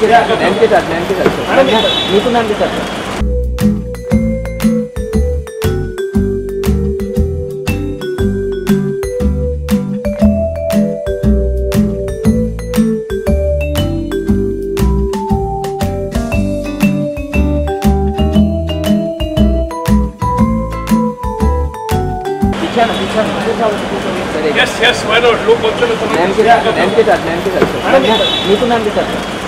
के साथ मैम के साथ मैम के साथ नीतू मैम के साथ Yes, yes, why not? लोग मैम के साथ मैम के साथ नीतू मैम के साथ.